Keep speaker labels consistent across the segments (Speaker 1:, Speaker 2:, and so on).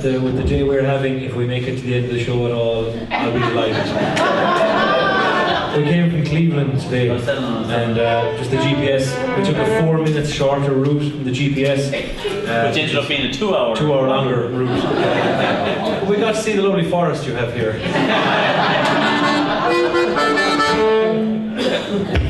Speaker 1: at the, with the day we're having, if we make it to the end of the show at all, I'll be delighted. we came from Cleveland today, and uh, just the GPS, we took a four minutes shorter route than the GPS. Uh,
Speaker 2: Which ended up being a two hour.
Speaker 1: two hour longer route. we got to see the lovely forest you have here.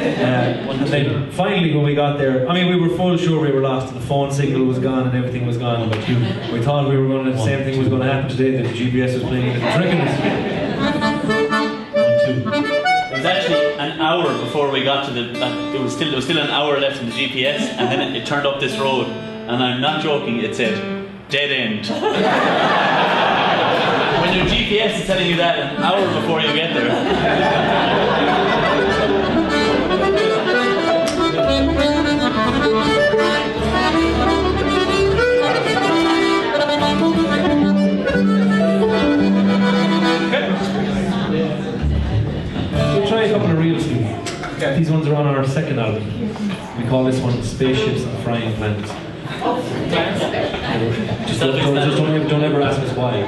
Speaker 1: Uh, and then finally, when we got there, I mean, we were full sure we were lost, the phone signal was gone, and everything was gone. But we thought we were going to, the same thing was going to happen today, that the GPS was playing a trick on us. One, two.
Speaker 2: It was actually an hour before we got to the. Uh, it was still there was still an hour left in the GPS, and then it, it turned up this road, and I'm not joking. It said dead end. when your GPS is telling you that an hour before you get there.
Speaker 1: These ones are on our second album. We call this one Spaceships and Frying Pans. Just don't, just don't, don't ever ask us why.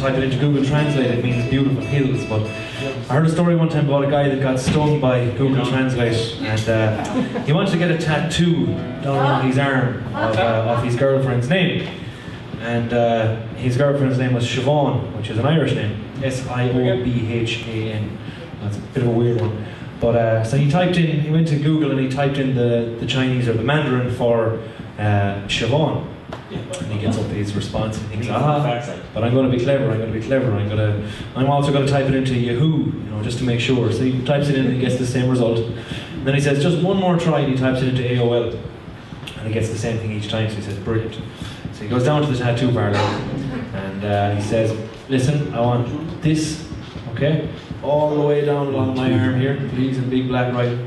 Speaker 1: Type it into Google Translate, it means beautiful hills. But I heard a story one time about a guy that got stung by Google Translate, and uh, he wanted to get a tattoo down on his arm of, uh, of his girlfriend's name. And uh, his girlfriend's name was Siobhan, which is an Irish name. S I O B H A N. That's a bit of a weird one. But uh, so he typed in, he went to Google and he typed in the, the Chinese or the Mandarin for uh, Siobhan. And he gets up his response and he thinks, ah, but I'm going to be clever, I'm going to be clever, I'm going to, I'm also going to type it into Yahoo, you know, just to make sure. So he types it in and he gets the same result. And then he says, just one more try, and he types it into AOL. And he gets the same thing each time, so he says, brilliant. So he goes down to the tattoo parlor and uh, he says, listen, I want this, okay, all the way down along my arm here, please, in big black right.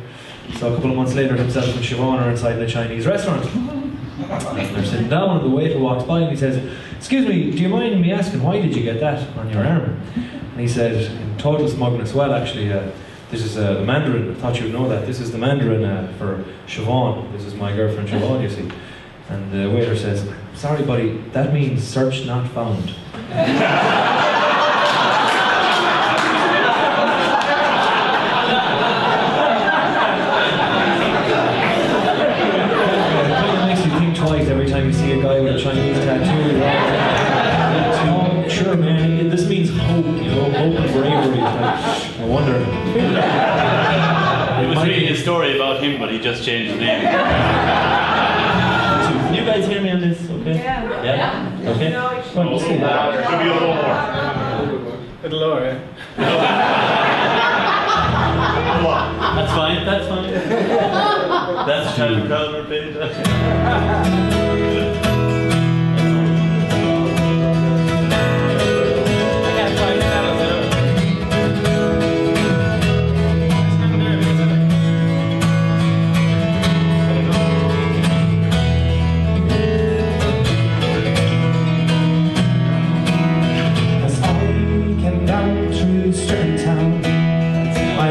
Speaker 1: So a couple of months later, himself and Siobhan are inside the Chinese restaurant. And sitting down, and the waiter walks by and he says, Excuse me, do you mind me asking, why did you get that on your arm? And he said, in total smugness, well, actually, uh, this is uh, the Mandarin. I thought you'd know that. This is the Mandarin uh, for Siobhan. This is my girlfriend Siobhan, you see. And the waiter says, Sorry, buddy, that means search not found.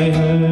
Speaker 1: I
Speaker 3: heard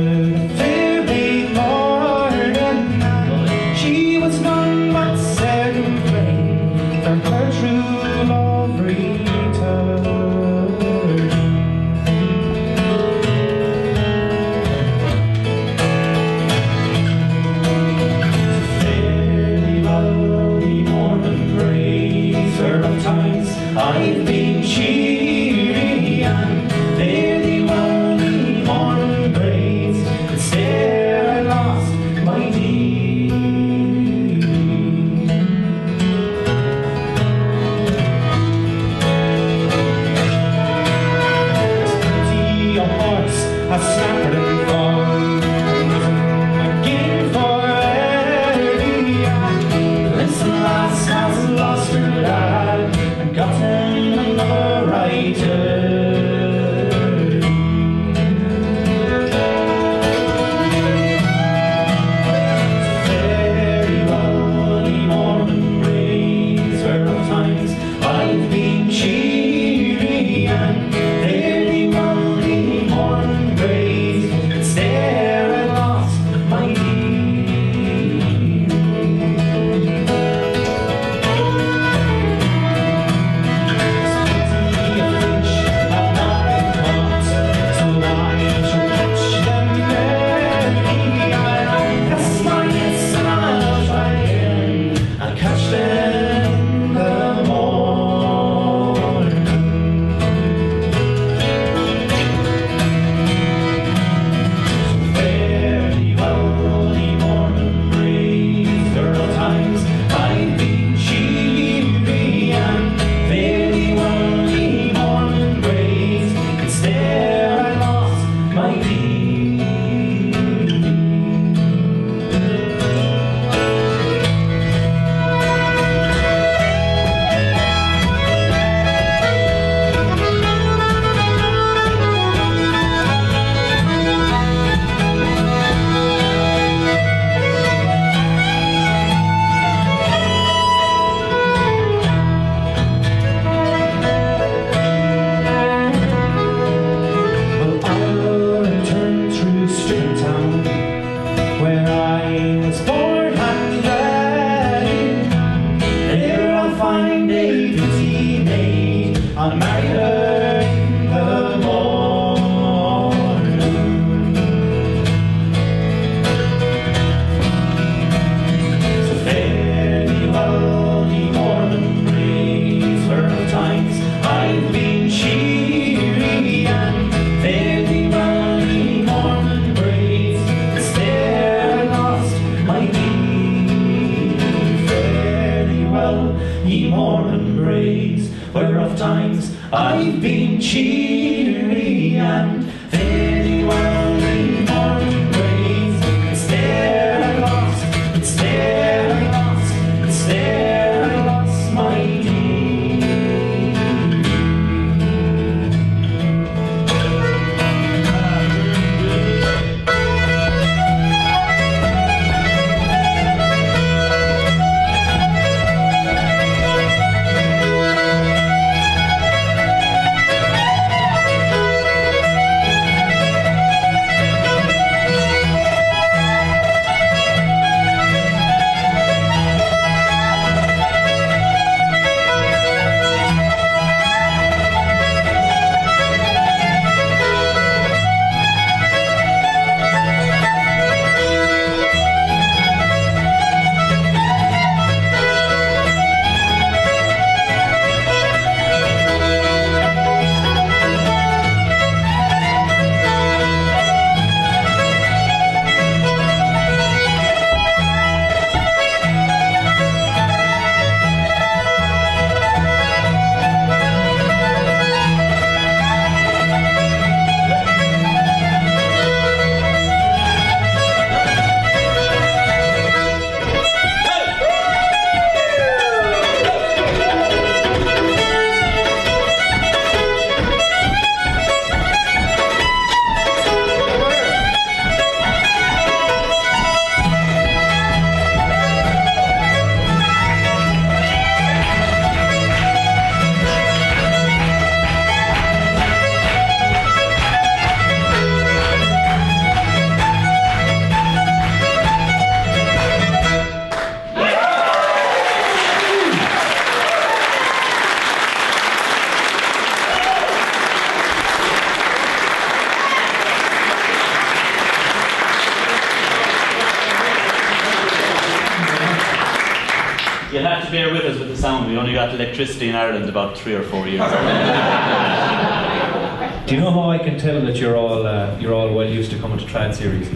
Speaker 2: electricity in Ireland about three or four years.
Speaker 1: Do you know how I can tell that you're all uh, you're all well used to coming to trad series?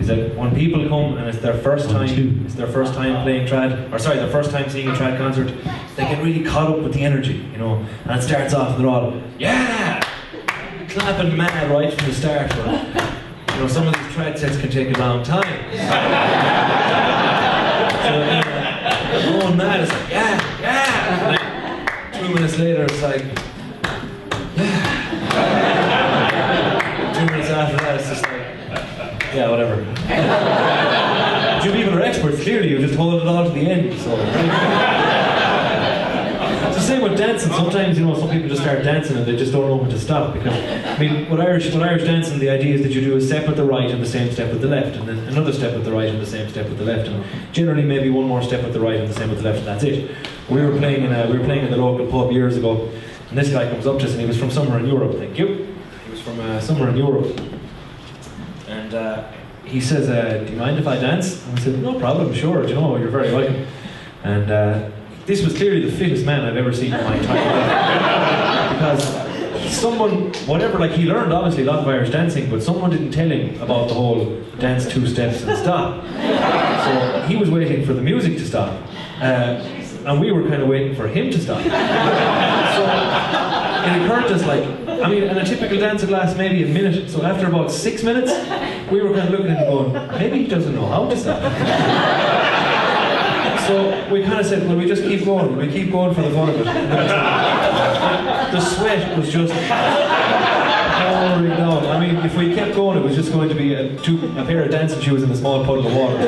Speaker 1: Is that when people come and it's their first time, it's their first time playing trad, or sorry, their first time seeing a trad concert, they get really caught up with the energy, you know. And it starts off, and they're all, yeah, clapping mad right from the start. But, you know, some of these trad sets can take a long time. so, you know, they're going mad. It's like, yeah, yeah. Two minutes later, it's like. Two minutes after that, it's just like, yeah, whatever. you people are experts, clearly, you just hold it all to the end, so. it's the same with dancing. Sometimes, you know, some people just start dancing and they just don't know when to stop because, I mean, with Irish, with Irish dancing, the idea is that you do a step with the right and the same step with the left, and then another step with the right and the same step with the left, and generally maybe one more step with the right and the same with the left, and that's it. We were playing in a, we were playing in the local pub years ago, and this guy comes up to us and he was from somewhere in Europe. Thank you. He was from uh, somewhere in Europe. And uh, he says, uh, Do you mind if I dance? And I said, No problem, sure, you know, you're very welcome. And uh, this was clearly the fittest man I've ever seen in my entire life. because someone, whatever, like he learned obviously a lot of Irish dancing, but someone didn't tell him about the whole dance two steps and stop. So he was waiting for the music to stop. Uh, and we were kind of waiting for him to stop. So it occurred to us like, I mean, and a typical dance would last maybe a minute. So after about six minutes, we were kind of looking at him going, maybe he doesn't know how to stop. So we kind of said, well, we just keep going. We keep going for the fun of it. The sweat was just down. I mean, if we kept going, it was just going to be a, two, a pair of dancing shoes in a small puddle of water.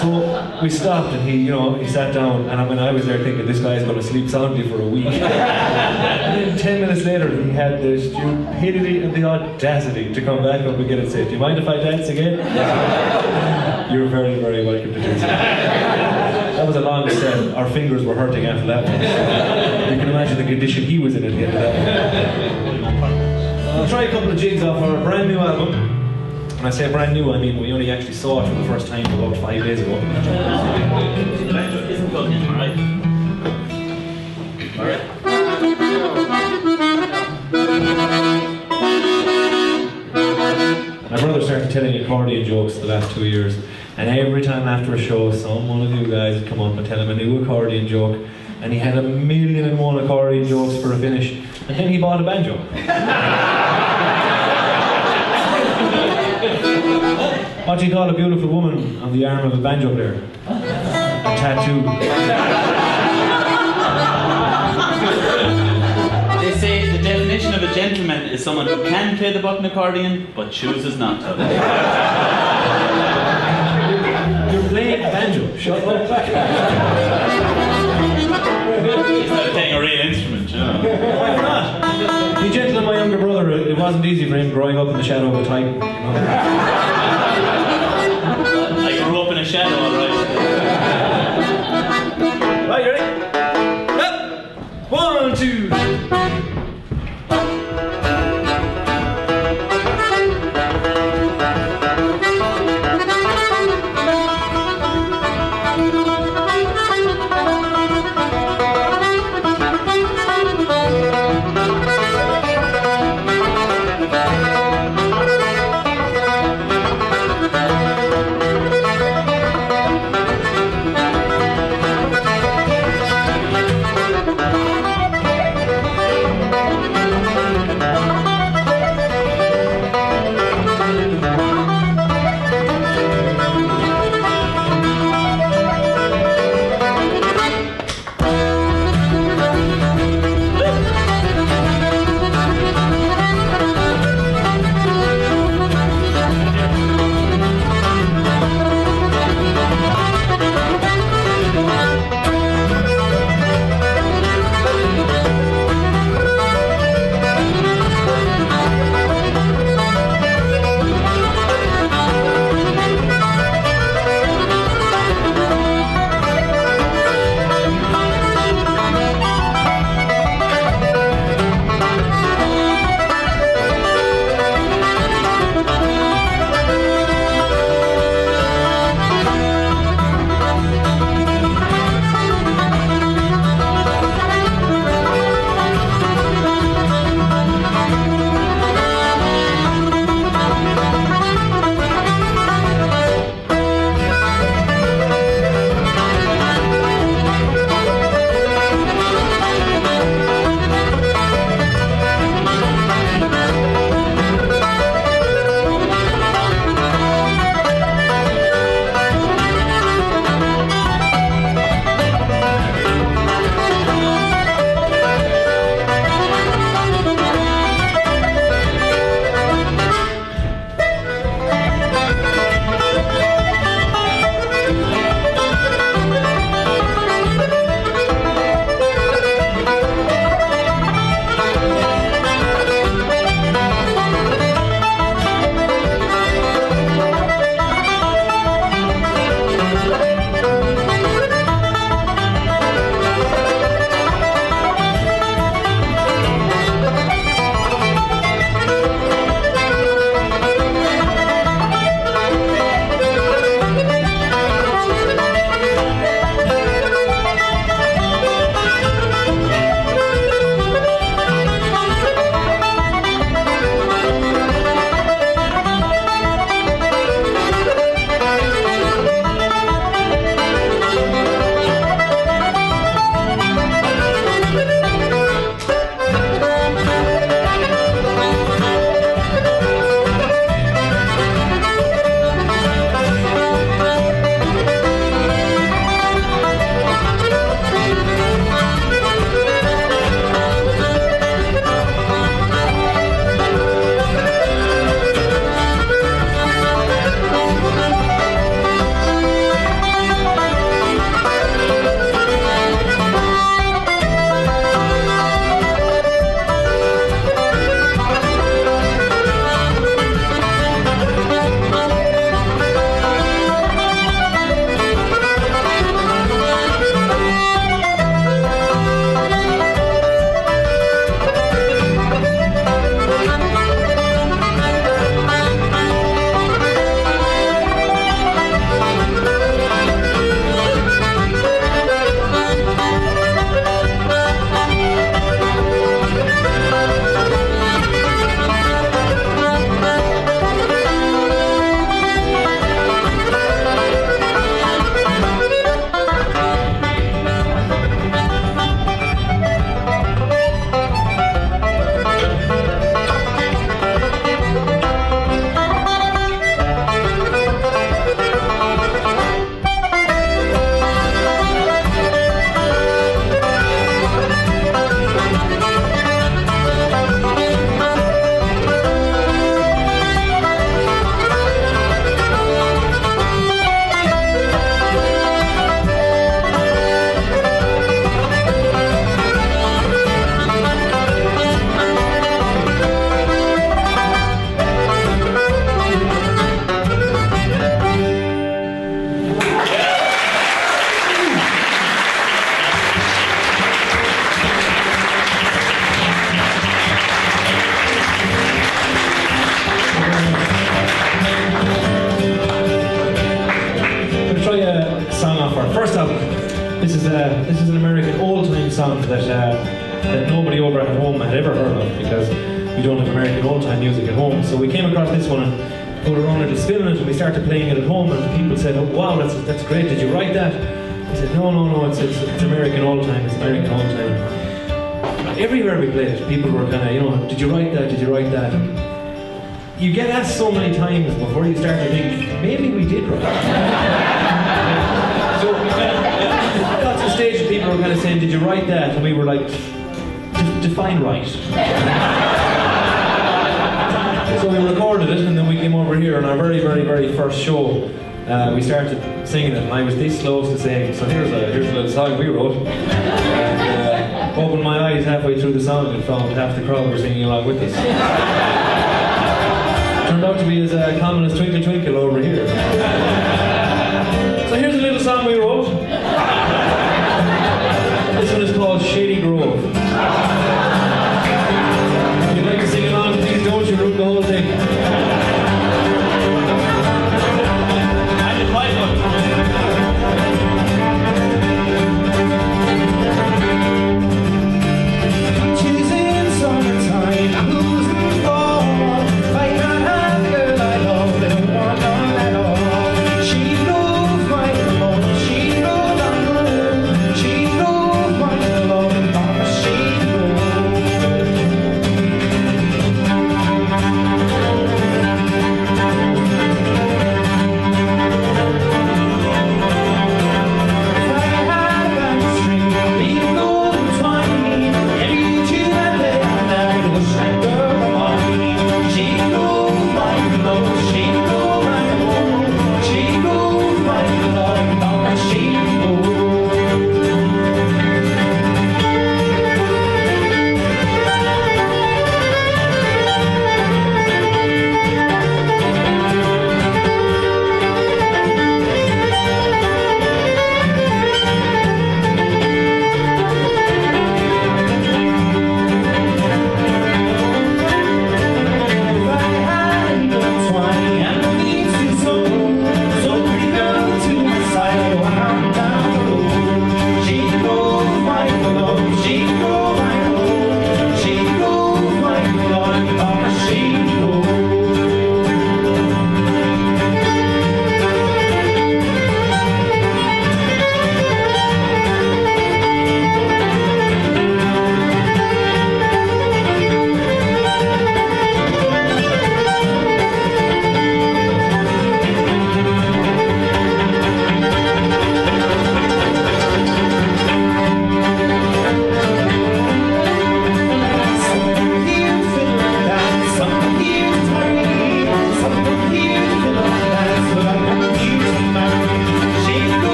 Speaker 1: So we stopped, and he, you know, he sat down, and I mean, I was there thinking, this guy's going to sleep soundly for a week. and then ten minutes later, he had the stupidity and the audacity to come back up and say, "Do you mind if I dance again?" You're very, very welcome to do so. That was a long set. Our fingers were hurting after that one. You can imagine the condition he was in at the end of that one. I'll try a couple of jigs off our brand new album. When I say brand new, I mean we only actually saw it for the first time about five days ago.
Speaker 2: In, alright?
Speaker 1: My brother started telling accordion jokes the last two years, and every time after a show, some one of you guys would come up and tell him a new accordion joke, and he had a million and one accordion jokes for a finish, and then he bought a banjo. what do you call a beautiful woman on the arm of a banjo player? A tattoo.
Speaker 2: They say the definition of a gentleman is someone who can play the button accordion but chooses not to.
Speaker 1: You're playing a banjo. Shut up.
Speaker 2: He's not playing a real instrument, you know.
Speaker 1: Why not? Be gentle my younger brother. It it wasn't easy for him growing up in the shadow of a titan.
Speaker 2: Shadow,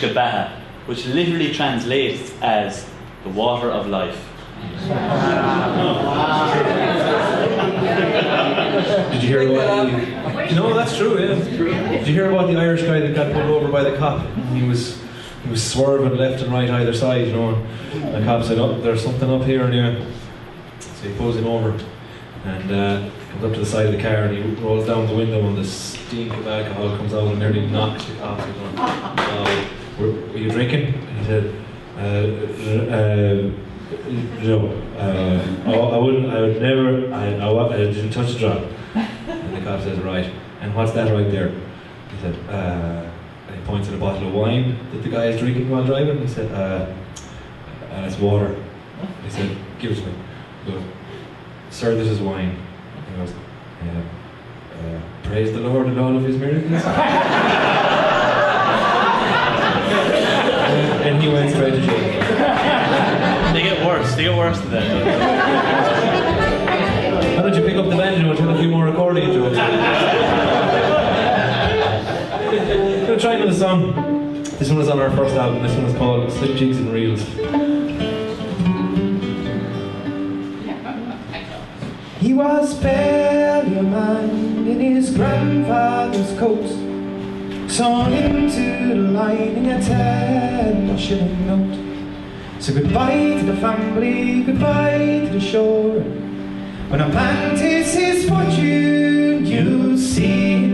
Speaker 2: uisce beatha, which literally translates as the water of life.
Speaker 1: Did you hear about the, No, that's true, yeah. Did you hear about the Irish guy that got pulled over by the cop? He was he was swerving left and right either side, you know, and the cop said, Oh, there's something up here and here. So he pulls him over and uh, comes up to the side of the car and he rolls down the window and the stink of alcohol comes out and nearly knocks the cop. You. that right there. He said, uh, and he points at a bottle of wine that the guy is drinking while driving. He said, uh, and it's water. Trying to try another song. This one was on our first album. This one is called Slip Jigs and Reels.
Speaker 3: He was barely a man in his grandfather's coat, sawn into the light in a ten shilling note. So goodbye to the family, goodbye to the shore. When a man takes his fortune, you see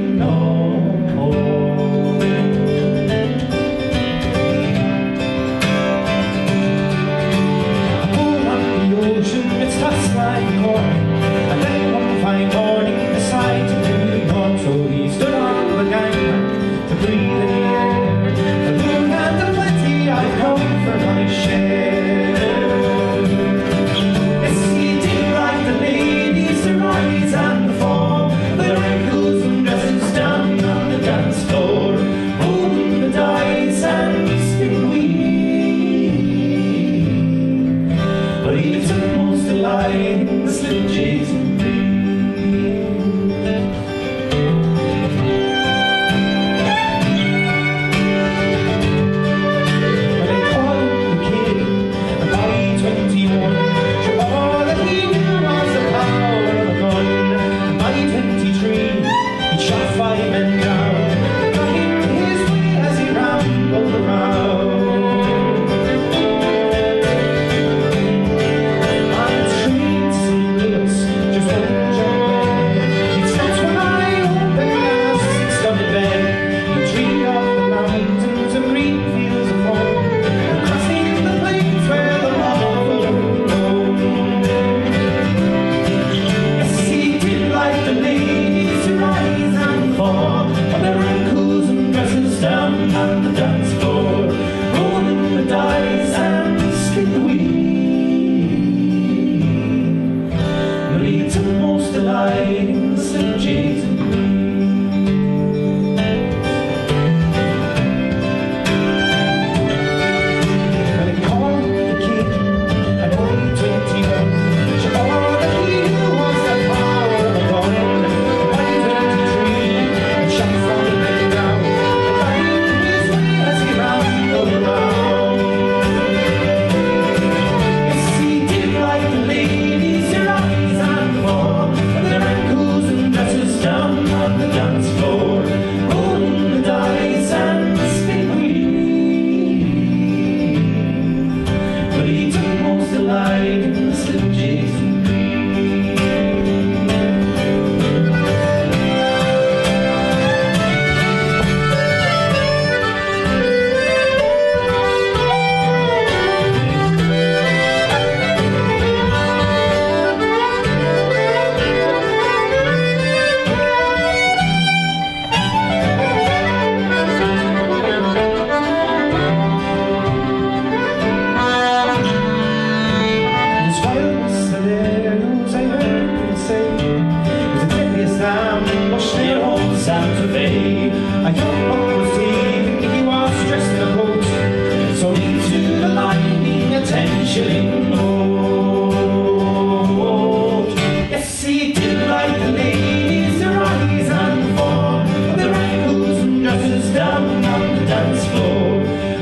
Speaker 3: down on the dance floor,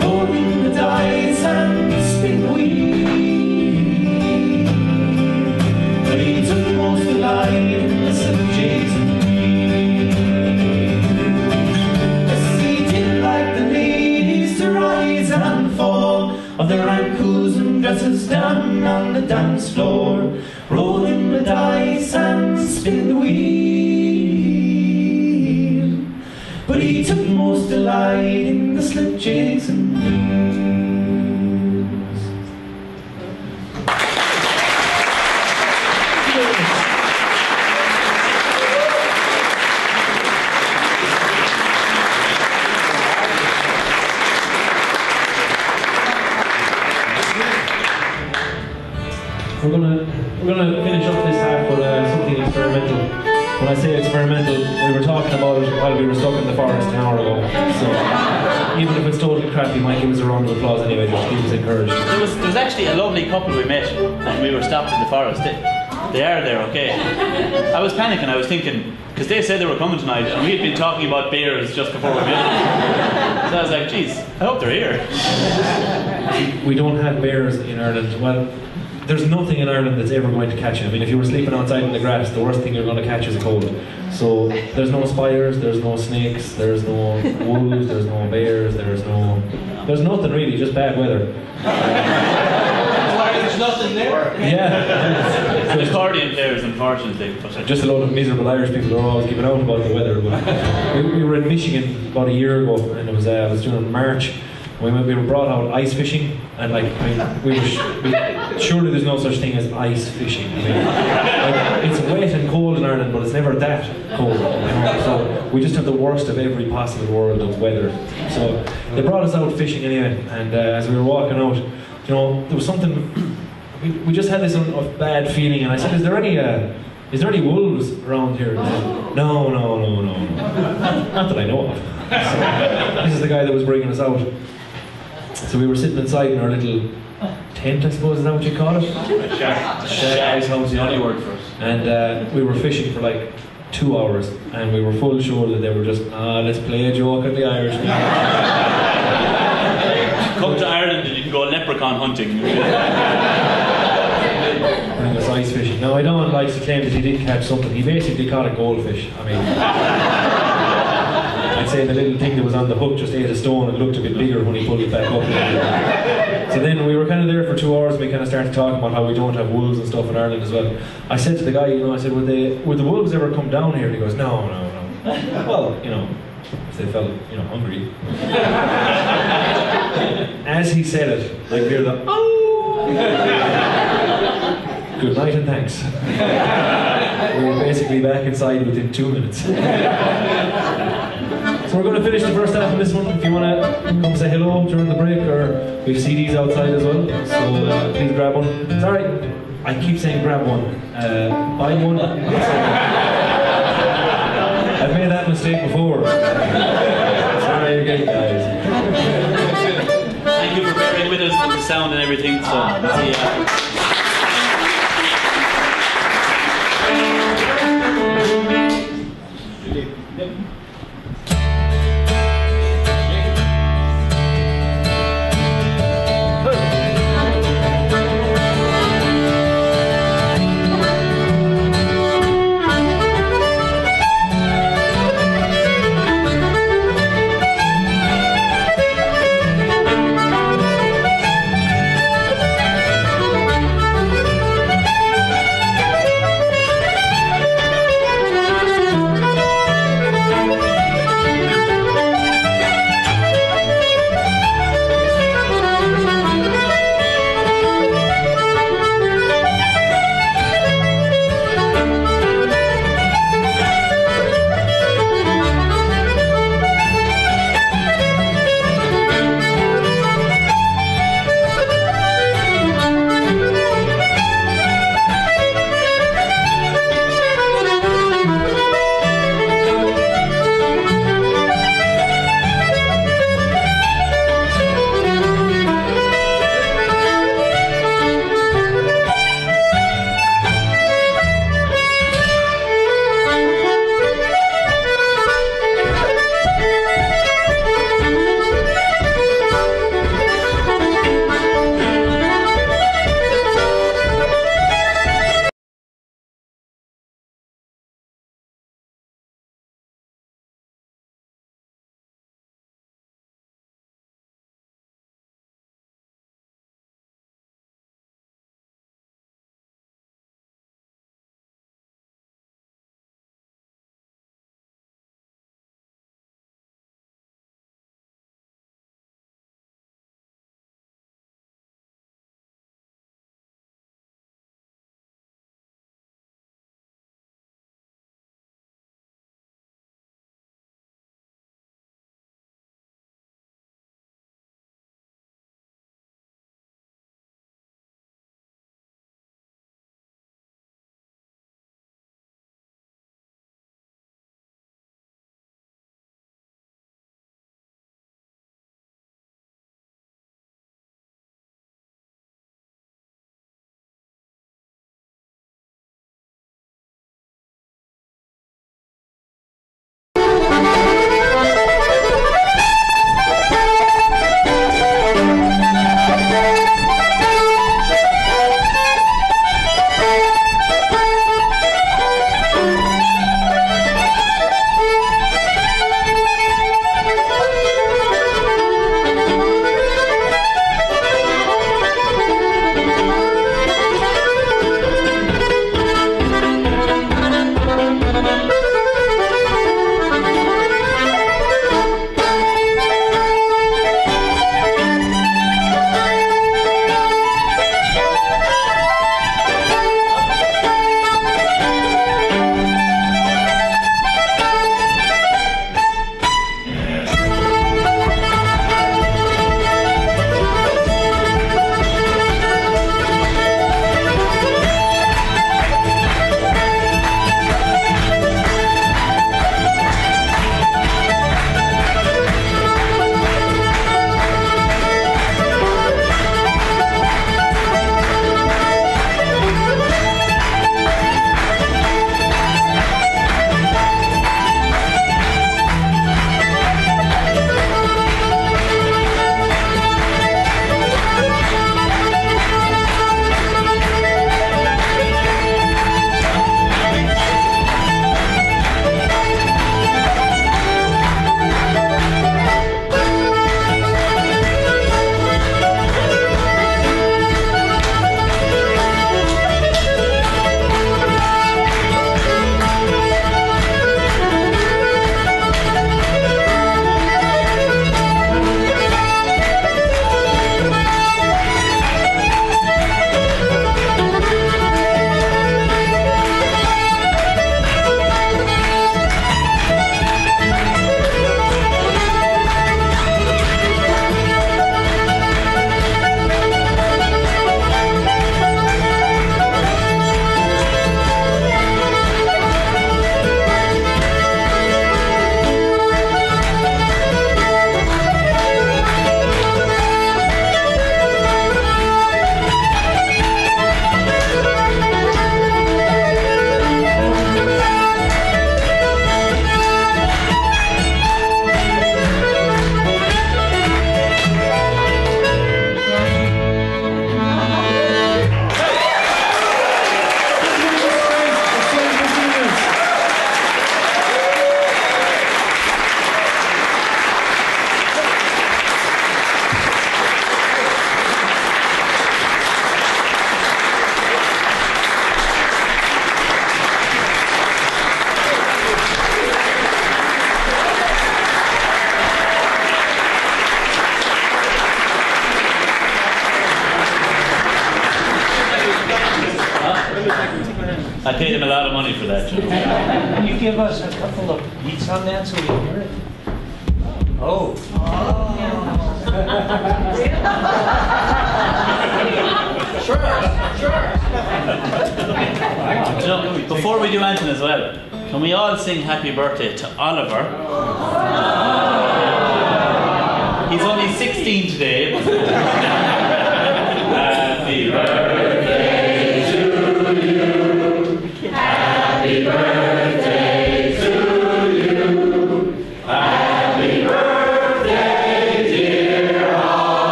Speaker 3: rolling the dice and spin the wheel. But it's almost the likeness of Jason As he did like the ladies to rise and fall, of their ankles and dresses down on the dance floor. The
Speaker 1: we
Speaker 2: met and we were stopped in the forest. They, they are there, okay. I was panicking, I was thinking, because they said they were coming tonight and we had been talking about bears just before we met. So I was like, geez, I hope they're here.
Speaker 1: We don't have bears in Ireland. Well, there's nothing in Ireland that's ever going to catch you. I mean, if you were sleeping outside in the grass, the worst thing you're going to catch is a cold. So there's no spiders, there's no snakes, there's no wolves, there's no bears, there's no, there's nothing really, just bad weather.
Speaker 4: There's nothing there.
Speaker 1: Yeah.
Speaker 2: And accordion players, unfortunately.
Speaker 1: Just a lot of miserable Irish people who are always giving out about the weather. But we, we were in Michigan about a year ago, and it was uh, it was during March. We we were brought out ice fishing, and like I mean, we were sh- we, surely there's no such thing as ice fishing. I mean, like, it's wet and cold in Ireland, but it's never that cold. You know? So we just have the worst of every possible world of weather. So they brought us out fishing anyway, and uh, as we were walking out, you know, there was something. We, we just had this un- of bad feeling, and I said, "Is there any?" Uh, is there any wolves around here? And said, No, no, no, no, no. Not that I know of. So, this is the guy that was bringing us out. So we were sitting inside in our little tent, I suppose, is that what you call it?
Speaker 4: A Shack.
Speaker 1: Shack, ice house,
Speaker 2: the
Speaker 1: yeah.
Speaker 2: only word for it.
Speaker 1: And uh, we were fishing for like two hours, and we were full sure that they were just, ah, let's play a joke on the Irish.
Speaker 2: Come to Ireland and you can go leprechaun hunting.
Speaker 1: Ice fishing. Now, I don't like to claim that he did catch something. He basically caught a goldfish. I mean, I'd say the little thing that was on the hook just ate a stone and looked a bit bigger when he pulled it back up. So then we were kind of there for two hours and we kind of started talking about how we don't have wolves and stuff in Ireland as well. I said to the guy, you know, I said, would, they, would the wolves ever come down here? And he goes, no, no, no. Well, you know, if they felt, you know, hungry. As he said it, I hear the, oh! Good night and thanks. we were basically back inside within two minutes. so we're going to finish the first half of this one. If you want to come say hello during the break, or we have CDs outside as well. So uh, please grab one. Sorry, I keep saying grab one. Uh, buy one. I've made that mistake before. Sorry again, guys.
Speaker 2: Thank you for bearing with us with the sound and everything. So, see ya.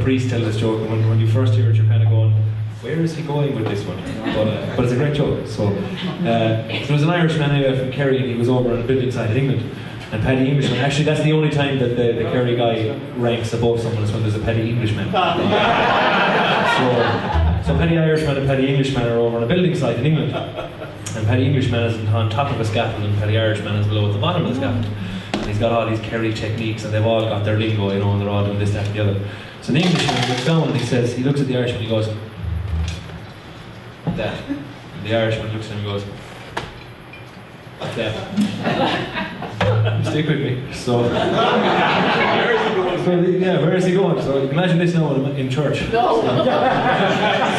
Speaker 1: Priest tell this joke, and when, when you first hear it, you're kind of going, where is he going with this one? But, uh, but it's a great joke. So, uh, so there was an Irishman anyway from Kerry, and he was over on a building site in England. And Paddy Englishman, actually, that's the only time that the, the Kerry guy ranks above someone is when there's a Paddy Englishman. so, so Paddy Irishman and Paddy Englishman are over on a building site in England. And Paddy Englishman is on top of a scaffold, and Paddy Irishman is below at the bottom of the scaffold. And he's got all these Kerry techniques, and they've all got their lingo, you know, and they're all doing this, that, and the other. So the Englishman looks down and he says, he looks at the Irishman, he goes, that. And the Irishman looks at him and goes, like that. Stick with me. So, so the, yeah, where is he going? So imagine this now in, in church.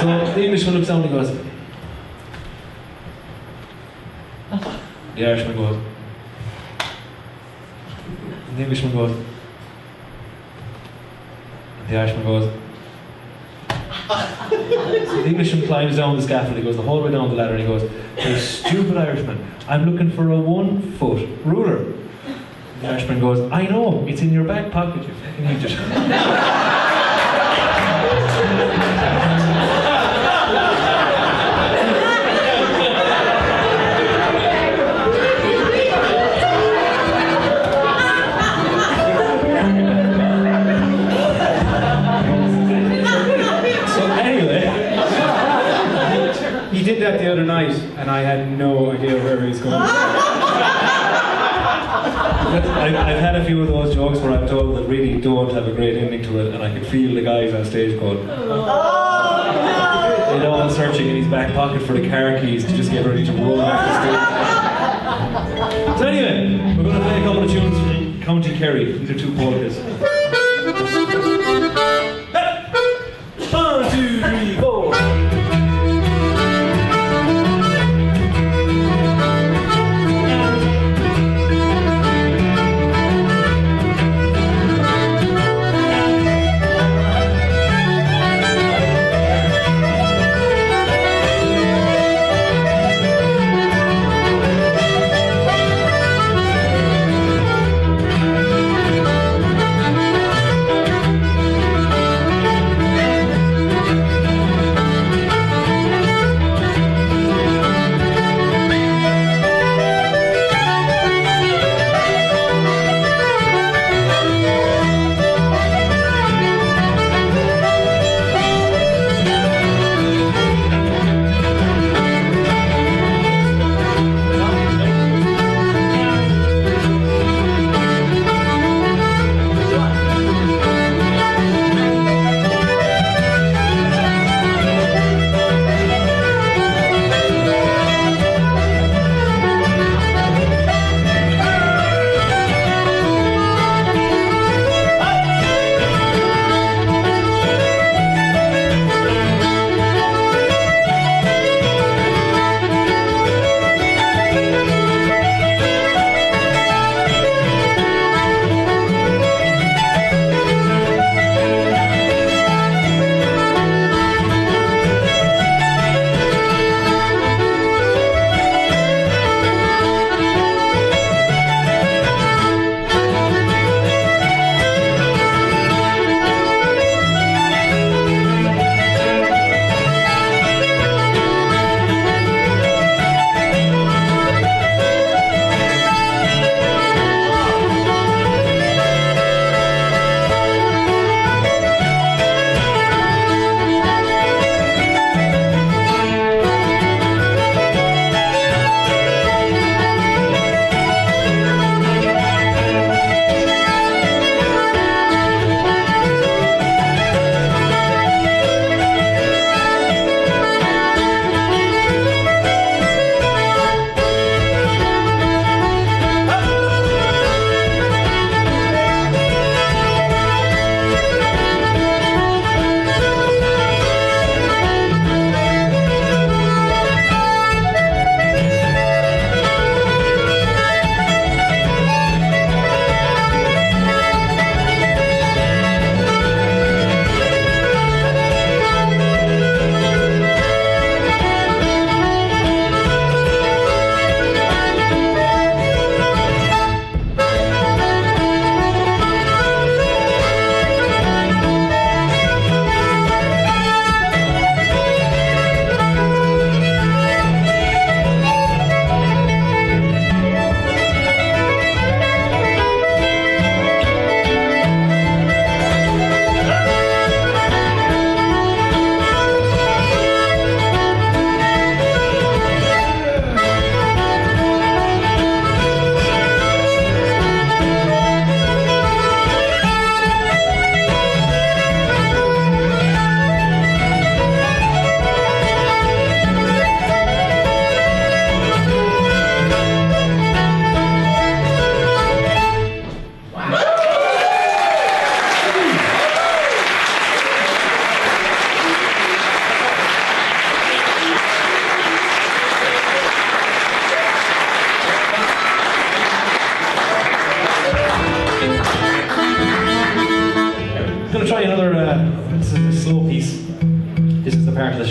Speaker 1: So the Englishman looks down and he goes, the Irishman goes, and the Englishman goes, and the Irishman goes, so the Englishman climbs down the scaffold, he goes the whole way down the ladder, and he goes, You stupid Irishman, I'm looking for a one foot ruler. The Irishman goes, I know, it's in your back pocket, you fucking idiot. feel the guys on stage going, oh, you know, and searching in his back pocket for the car keys to just get ready to roll off the stage. So anyway, we're going to play a couple of tunes from County Kerry. These are two polkas.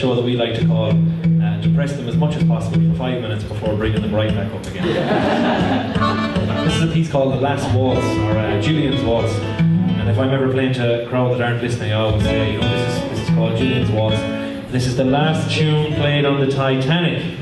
Speaker 1: Show that we like to call uh, depress them as much as possible for five minutes before bringing them right back up again. this is a piece called The Last Waltz, or uh, Julian's Waltz. And if I'm ever playing to a crowd that aren't listening, I always say, you know, this is, this is called Julian's Waltz. This is the last tune played on the Titanic.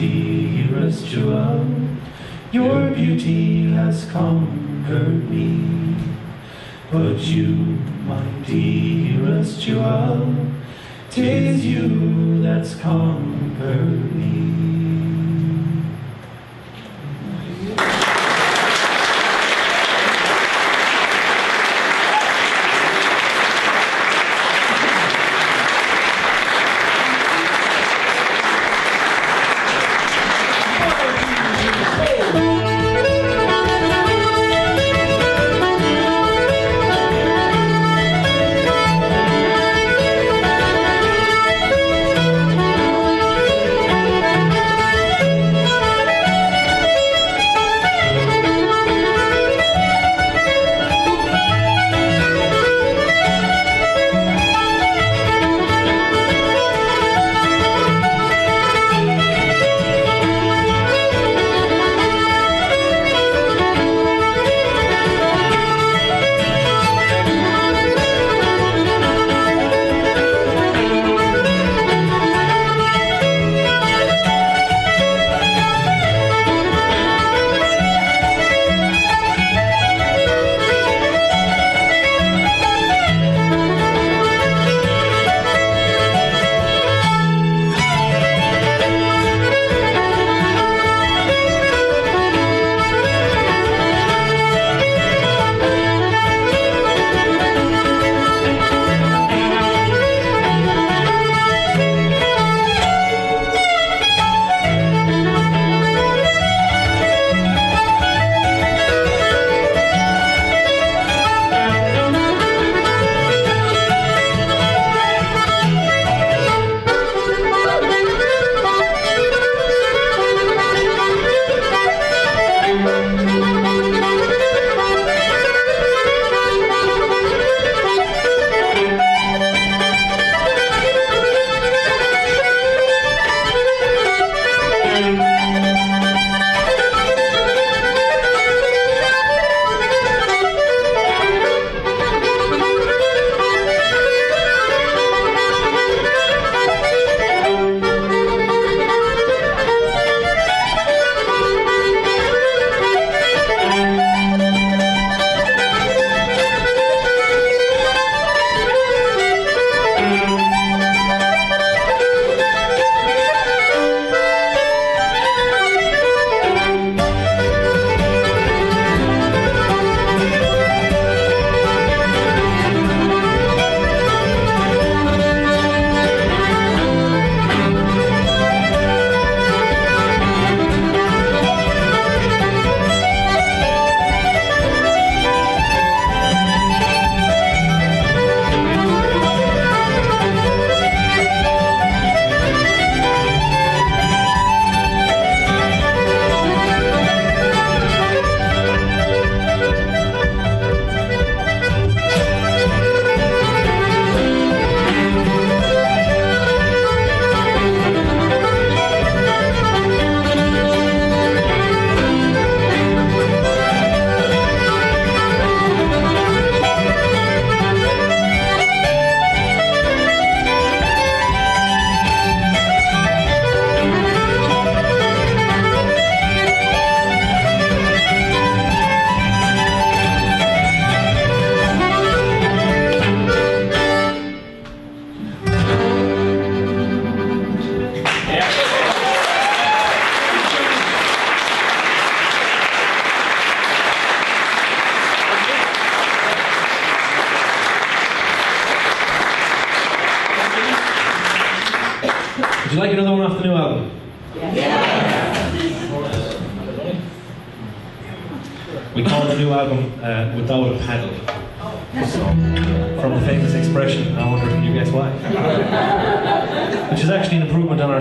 Speaker 3: Dearest ritual. Your beauty has conquered me. But you, my dearest jewel, tis you that's conquered me.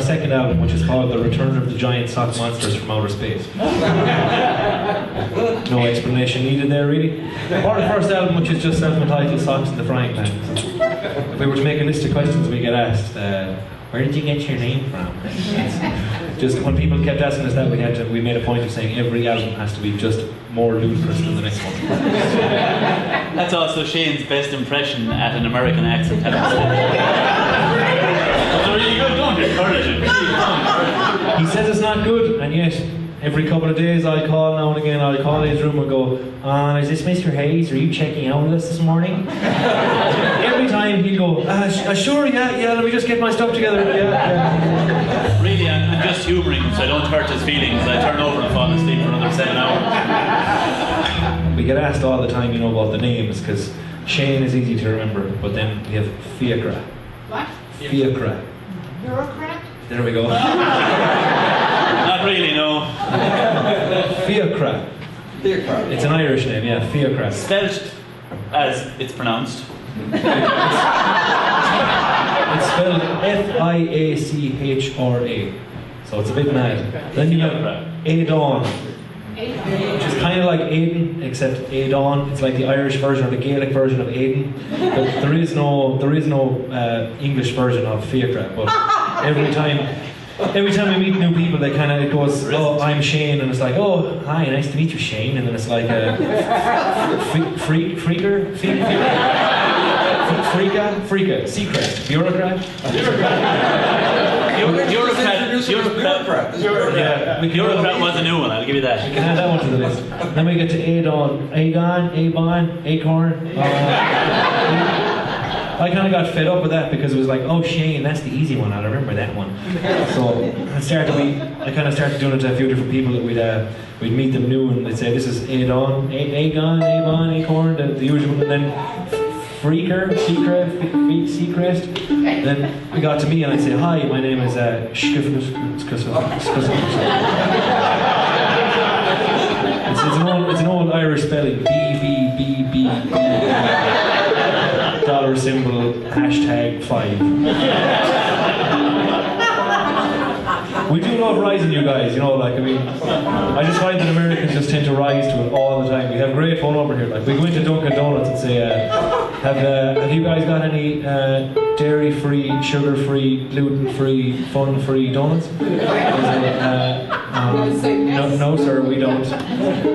Speaker 1: Second album, which is called The Return of the Giant Sock Monsters from Outer Space. No explanation needed there, really. Or the first album, which is just self-entitled Socks in the Frying Pan. If we were to make a list of questions we get asked, uh, where did you get your name from? just when people kept asking us that, we had to, we made a point of saying every album has to be just more ludicrous than the next one.
Speaker 2: That's also Shane's best impression at an American accent. That's really good. Don't encourage it.
Speaker 1: He says it's not good, and yet every couple of days I'll call now and again, I'll call his room and go, uh, is this Mr. Hayes? Are you checking out with us this morning? every time he'll go, uh, sh- uh, sure, yeah, yeah, let me just get my stuff together. Yeah, yeah.
Speaker 2: Really, I'm, I'm just humouring him so I don't hurt his feelings. I turn over and fall asleep for another seven hours.
Speaker 1: We get asked all the time, you know, about the names, because Shane is easy to remember, but then we have Fiachra.
Speaker 5: What?
Speaker 1: Fiachra.
Speaker 5: Bureaucrat?
Speaker 1: There we go.
Speaker 2: Not really, no.
Speaker 1: Fiachra. It's an Irish name, yeah, Fiachra.
Speaker 2: Spelled as it's pronounced.
Speaker 1: It's spelled F-I-A-C-H-R-A. So it's a bit mad. Then you have Aodán, which is kind of like Aiden, except Aodán. It's like the Irish version or the Gaelic version of Aiden. But there is no there is no uh, English version of Fiachra. But every time every time we meet new people, they kind of it goes, oh, I'm Shane, and it's like, oh, hi, nice to meet you, Shane, and then it's like a freak, freak, freaker, freak, freaka, freaka, secret, bureaucrat.
Speaker 2: Bureaucrat, bureaucrat,
Speaker 1: Yeah, we can
Speaker 2: bureaucrat was a new one. I'll give you that.
Speaker 1: can add that one to the list. Then we get to Aodán, Agon, Avon, Acorn. Uh, I kind of got fed up with that because it was like, oh Shane, that's the easy one. I remember that one. So I started. We, I kind of started doing it to a few different people that we'd uh, we'd meet them new and they'd say, this is Aodán, Agon, Avon, Acorn, the, the usual, and then. Freaker, Secret, Freak, Secret. Then we got to me and I'd say, Hi, my name is uh. It's, it's, an old, it's an old Irish spelling. B B B B B. Symbol. Hashtag five. We do love rising, you guys. You know, like I mean, I just find that Americans just tend to rise to it all the time. We have great fun over here. Like we go into Dunkin' Donuts and say, uh, "Have uh, Have you guys got any uh, dairy-free, sugar-free, gluten-free, fun-free donuts?" Uh, um, no, no, sir, we don't.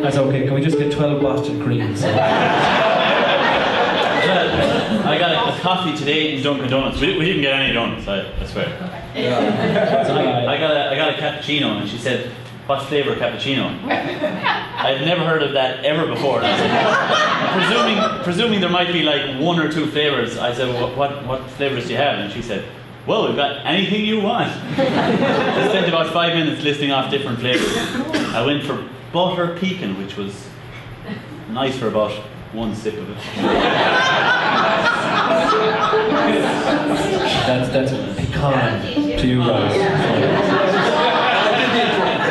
Speaker 1: That's okay. Can we just get twelve Boston creams?
Speaker 2: I got a, a coffee today in Dunkin' Donuts. We, we didn't get any donuts, I, I swear. So I, I got a I got a cappuccino, and she said, "What flavor cappuccino?" I'd never heard of that ever before. And I said, presuming presuming there might be like one or two flavors. I said, "What what, what flavors do you have?" And she said. Well, we've got anything you want. I spent about five minutes listing off different flavors. I went for butter pecan, which was nice for about one sip of it.
Speaker 1: That's that's pecan to you guys.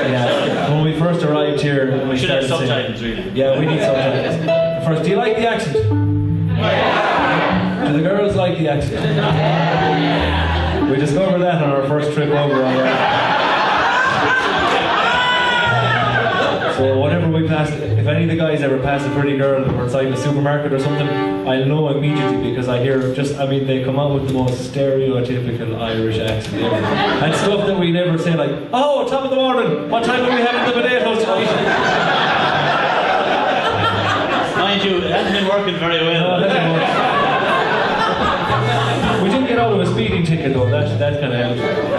Speaker 1: Yeah. When we first arrived here, we
Speaker 2: We should have
Speaker 1: started saying-
Speaker 2: subtitles, really.
Speaker 1: Yeah, we need subtitles. First, do you like the accent? Do the girls like the accent? We discovered that on our first trip over. So whenever we pass, if any of the guys ever pass a pretty girl we're inside a supermarket or something, I'll know immediately because I hear just, I mean, they come out with the most stereotypical Irish accent ever. And stuff that we never say like, oh, top of the morning, what time are we having the potatoes tonight?
Speaker 2: Mind you, it hasn't been working very
Speaker 1: Oh,
Speaker 2: well.
Speaker 1: that's. We didn't get out of a speeding ticket though. That that kind of helped.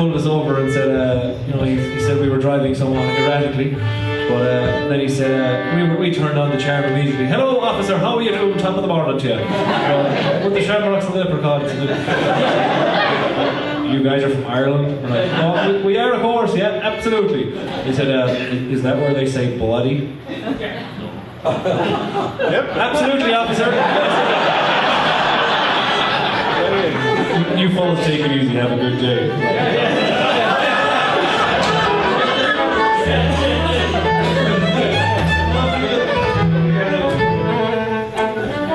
Speaker 1: Pulled us over and said, uh, you know, he, he said we were driving somewhat erratically. But uh, then he said, uh, we, were, we turned on the charm immediately. Hello, officer, how are you doing? Top of the morning to you. Uh, with the shamrocks and the leprechauns. you guys are from Ireland? We're like, no, we, we are, of course, yeah, absolutely. He said, uh, is that where they say bloody? Yep, absolutely, officer you, fall. fellas take it easy. Have a good day.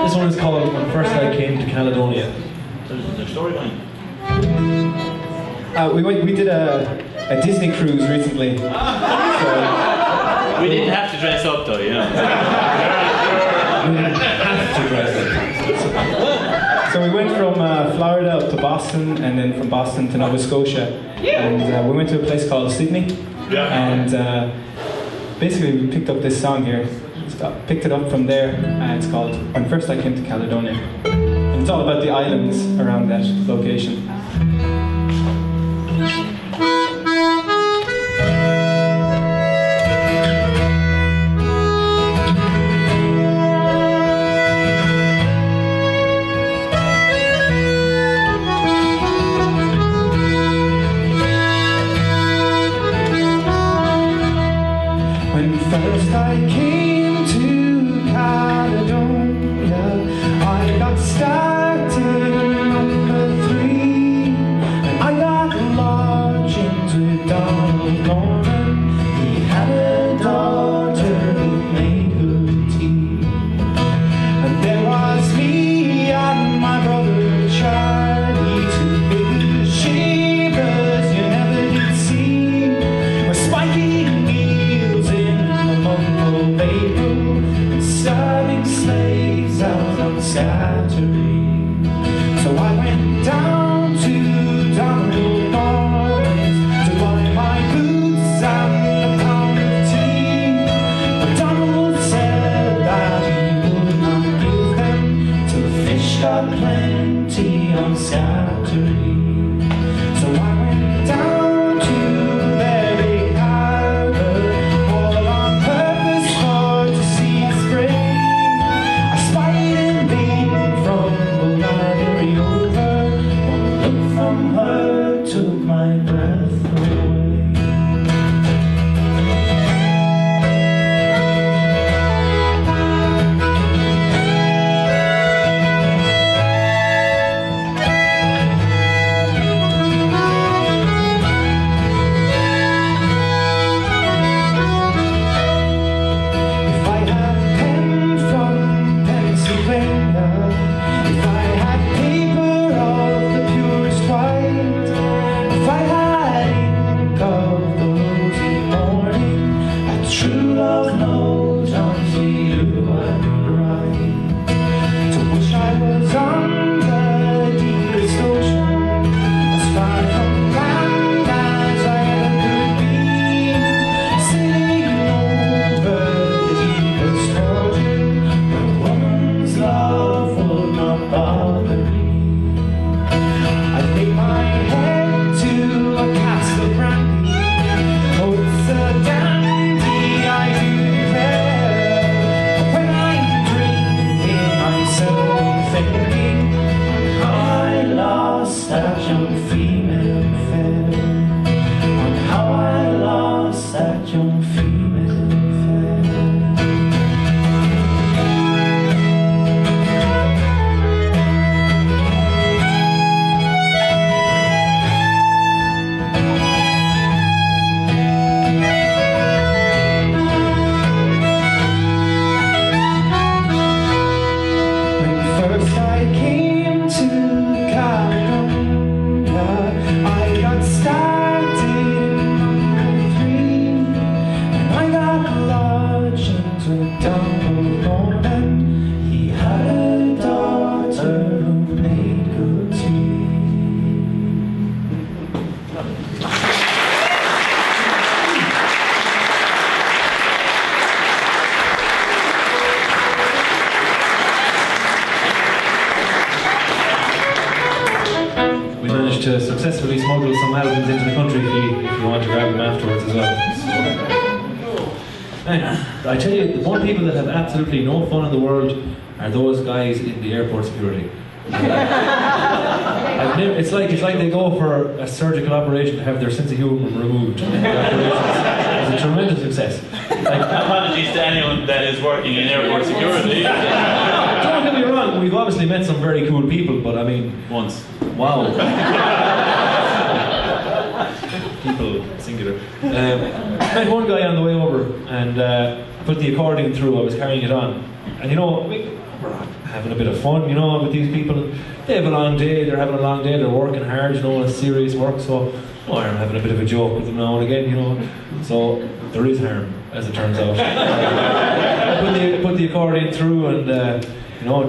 Speaker 1: This one is called When First I Came to Caledonia.
Speaker 2: The storyline.
Speaker 3: Uh, we, went, we did a, a Disney cruise recently. so.
Speaker 2: We didn't have to dress up though, you know.
Speaker 1: we didn't have to dress up.
Speaker 3: So, so we went from up to Boston, and then from Boston to Nova Scotia. And uh, we went to a place called Sydney.
Speaker 6: Yeah.
Speaker 3: And uh, basically, we picked up this song here. Picked it up from there. And it's called When First I Came to Caledonia. And it's all about the islands around that location.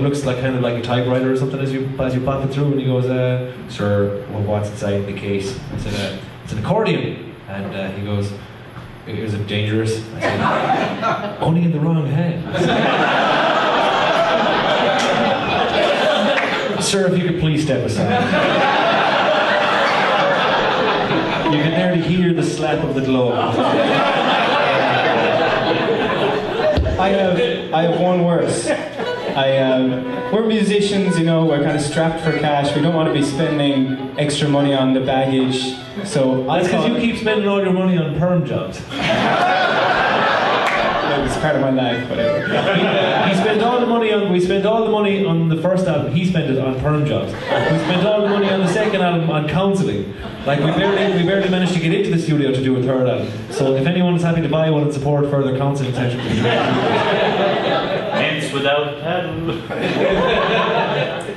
Speaker 1: Looks like kind of like a typewriter or something as you as you pop it through. And he goes, uh, "Sir, well, what's inside the case?" I said, uh, "It's an accordion." And uh, he goes, "Is it dangerous?" I said, "Only in the wrong hands." Sir, if you could please step aside. You can nearly hear the slap of the glove.
Speaker 6: I have I have one worse. I um, we're musicians, you know. We're kind of strapped for cash. We don't want to be spending extra money on the baggage. So I
Speaker 1: That's because you keep spending all your money on perm jobs.
Speaker 6: it was part of my life, whatever.
Speaker 1: He spent all the money on. We spent all the money on the first album. He spent it on perm jobs. We spent all the money on the second album on counselling. Like we barely, we barely managed to get into the studio to do a third album. So if anyone is happy to buy one and support further counselling sessions,
Speaker 2: without paddle.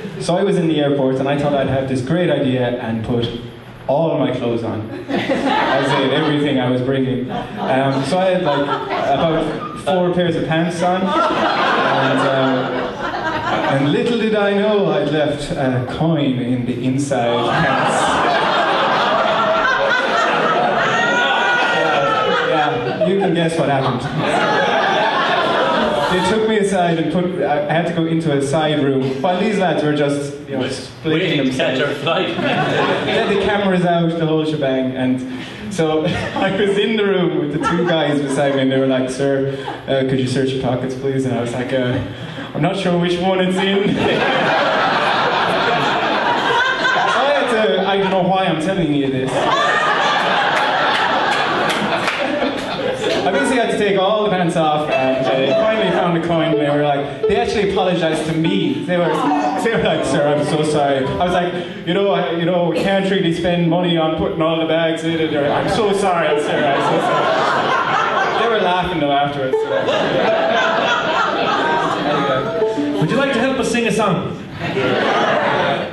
Speaker 6: So I was in the airport and I thought I'd have this great idea and put all my clothes on. I said everything I was bringing. Um, so I had like about four pairs of pants on. And, um, and little did I know I'd left a coin in the inside pants. Yeah, you can guess what happened. They took me aside and put. I had to go into a side room while these lads were just, you know, splitting
Speaker 2: Waiting to catch
Speaker 6: themselves.
Speaker 2: our flight.
Speaker 6: Had the cameras out, the whole shebang, and so I was in the room with the two guys beside me, and they were like, "Sir, uh, could you search your pockets, please?" And I was like, uh, "I'm not sure which one it's in." So I had to. I don't know why I'm telling you this. I basically had to take all the pants off and uh, finally found the coin. They were like, they actually apologized to me. They were, they were like, sir, I'm so sorry. I was like, you know, I, you know, we can't really spend money on putting all the bags in it. Or, I'm so sorry, sir. I'm so sorry. They were laughing though afterwards. So. Anyway.
Speaker 1: Would you like to help us sing a song?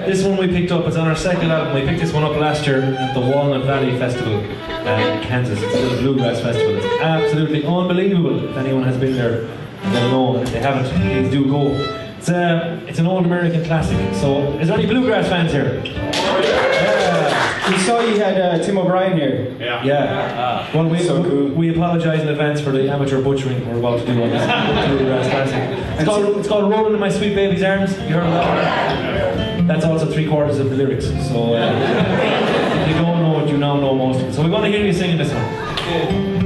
Speaker 1: This one we picked up, it's on our second album. We picked this one up last year at the Walnut Valley Festival in Kansas. It's a little bluegrass festival. It's absolutely unbelievable. If anyone has been there, they'll know. If they haven't, please do go. It's, uh, it's an old American classic. So, is there any bluegrass fans here? Yeah.
Speaker 6: We saw you had uh, Tim O'Brien here.
Speaker 7: Yeah.
Speaker 1: Yeah. Well, we,
Speaker 6: So cool.
Speaker 1: we apologise in advance for the amateur butchering we're about to do on this bluegrass classic. It's called, it's called Rolling in My Sweet Baby's Arms. You heard of that? That's also three quarters of the lyrics. So uh, if you don't know it, you now know most of it. So we're going to hear you singing this one.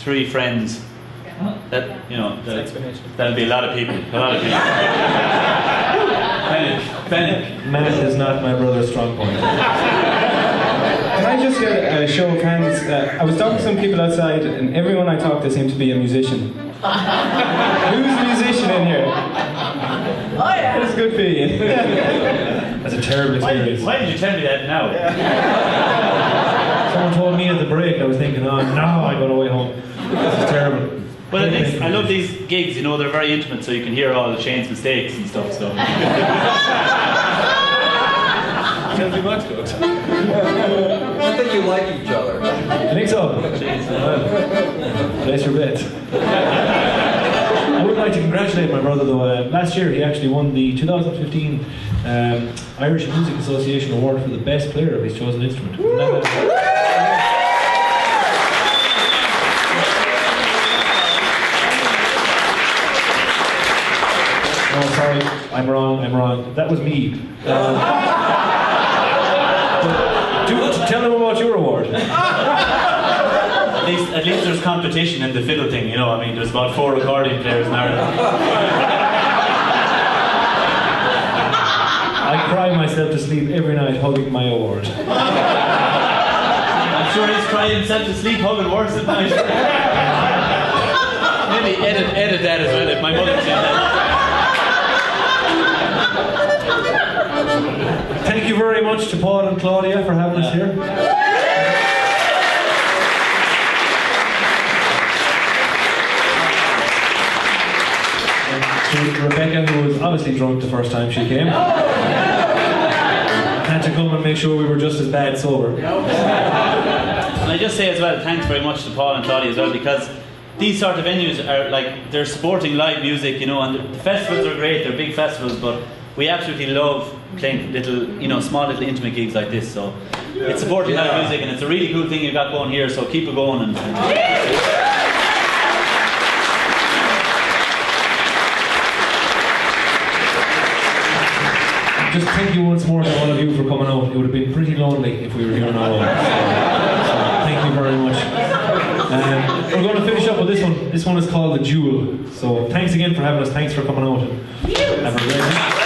Speaker 2: Three friends, that you know, that, that'll be a lot of people. A lot of people. panic, panic.
Speaker 1: Math is not my brother's strong point.
Speaker 6: Can I just get a show of hands? Uh, I was talking to some people outside, and everyone I talked to seemed to be a musician. Who's a musician in here?
Speaker 5: Oh yeah.
Speaker 6: That's good for you.
Speaker 1: That's a terrible
Speaker 2: Why did,
Speaker 1: experience.
Speaker 2: you, why did you tell me that now?
Speaker 1: Someone told me at the break, I was thinking, oh no, I got away home. This is terrible.
Speaker 2: Well, at least I love these gigs. You know, they're very intimate, so you can hear all the Shane's mistakes and stuff. So
Speaker 1: Tells you what, folks.
Speaker 8: I think you like each other.
Speaker 1: I think so. Well, place your bet. I would like to congratulate my brother though. Uh, last year he actually won the 2015 um, Irish Music Association Award for the best player of his chosen instrument. Isn't that, uh, Oh, sorry, I'm wrong, I'm wrong. That was me. Um, do, tell them about your award.
Speaker 2: at least, at least there's competition in the fiddle thing. You know, I mean, there's about four accordion players in Ireland.
Speaker 1: I cry myself to sleep every night hugging my award.
Speaker 2: I'm sure he's crying himself to sleep, hugging worse at night. Maybe edit, edit that as well. If my mother said that.
Speaker 1: Thank you very much to Paul and Claudia for having us here. And to Rebecca, who was obviously drunk the first time she came. Had to come and make sure we were just as bad sober.
Speaker 2: And I just say as well, thanks very much to Paul and Claudia as well, because these sort of venues are like they're supporting live music, you know, and the festivals are great. They're big festivals, but we absolutely love playing little, you know, small little intimate gigs like this. So it's supporting live
Speaker 8: Yeah.
Speaker 2: music, and it's a really cool thing you've got going here. So keep it going. And, and
Speaker 1: Just thank you once more to all of you for coming out. It would have been pretty lonely if we were here on our own. So, thank you very much. Um, we're going to finish up with this one. This one is called The Jewel. So thanks again for having us. Thanks for coming out. Have a great night.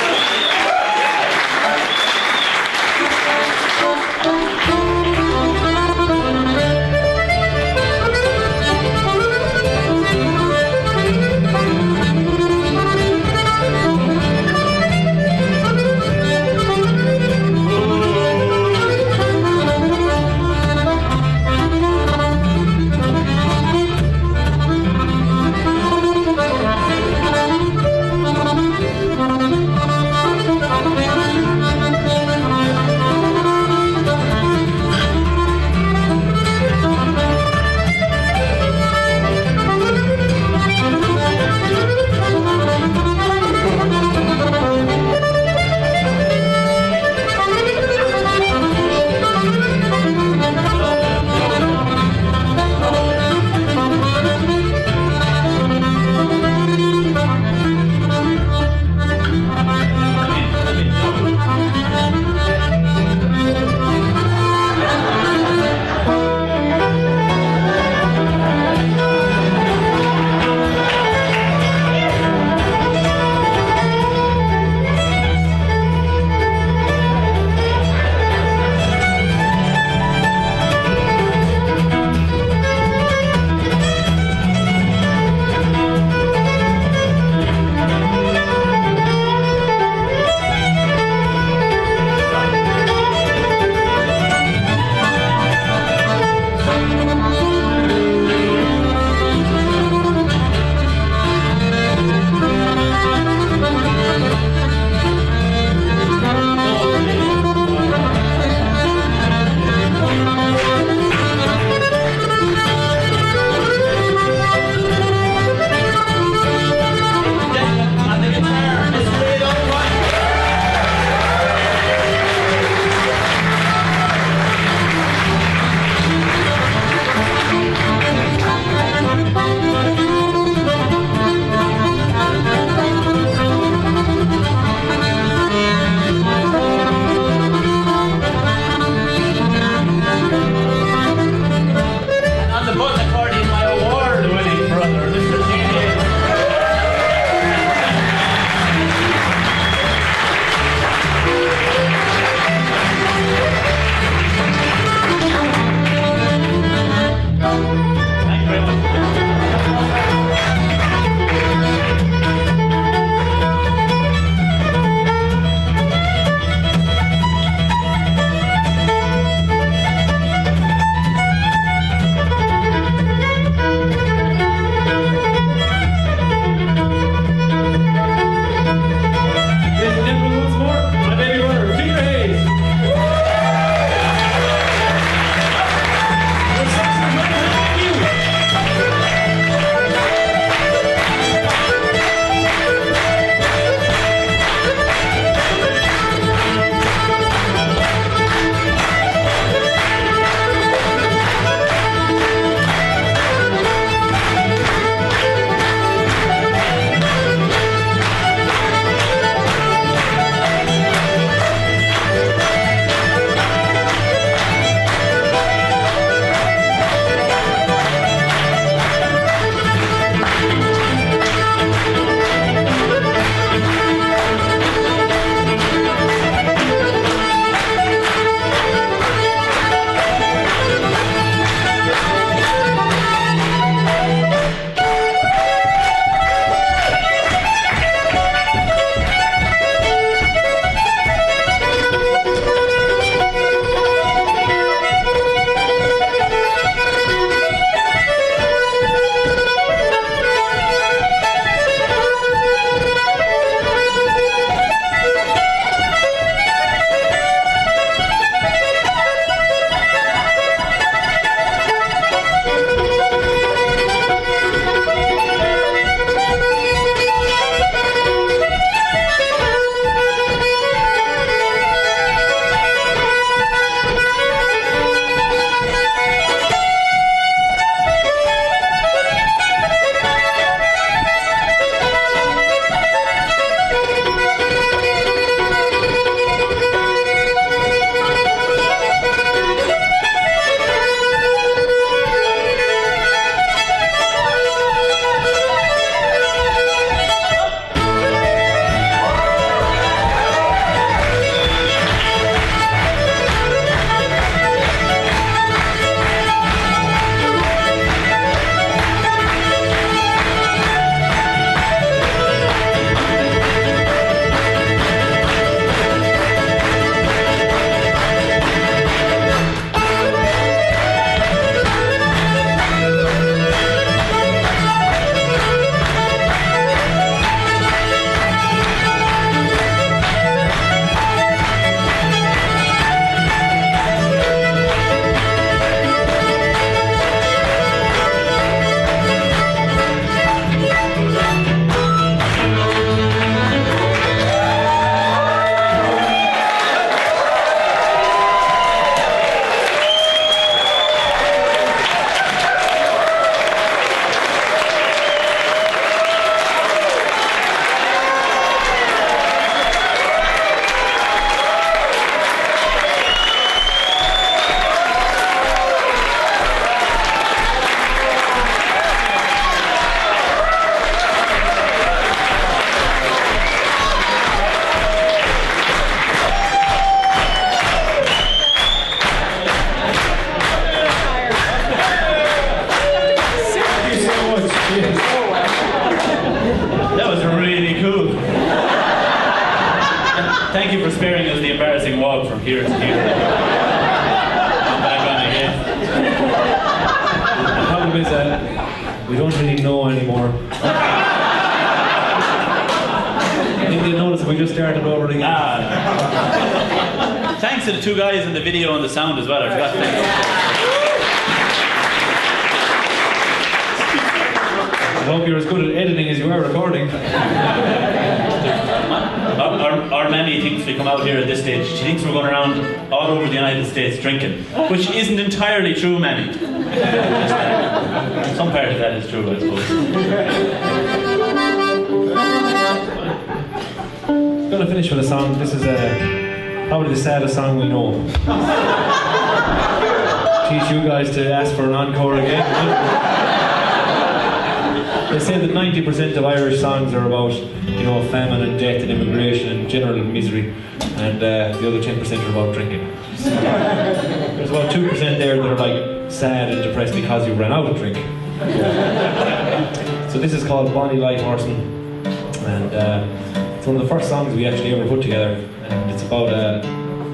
Speaker 3: first songs we actually ever put together, and it's about a,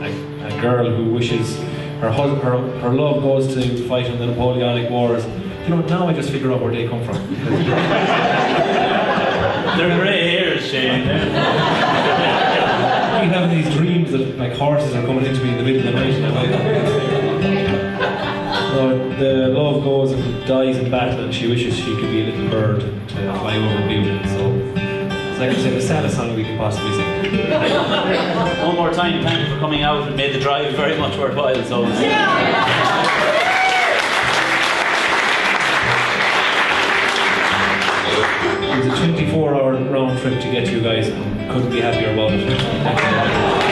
Speaker 3: a, a girl who wishes her, her her love goes to fight in the Napoleonic Wars. You know, now I just figure out where they come from.
Speaker 2: They're grey hairs, Shane. Eh?
Speaker 3: I keep having these dreams that like horses are coming into me in the middle of the night, and I'm So oh, the love goes and dies in battle, and she wishes she could be a little bird to fly over Beauty. So like I say, the saddest song we can possibly sing.
Speaker 2: One more time, thank you for coming out and made the drive very much worthwhile. So. Yeah.
Speaker 3: It was a 24 hour round trip to get you guys. Couldn't be happier about it.